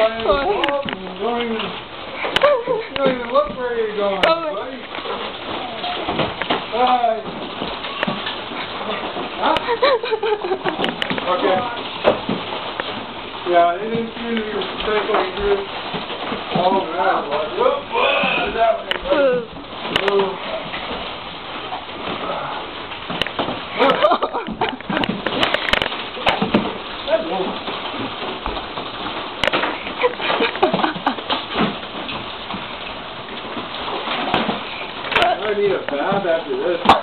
don't even don't even, don't even look where you're going, Oh. buddy. Bye. Huh? Okay. Yeah, it didn't seem to be all of that. Like, whoop, whoop, that way. Oh. I need a bath after this.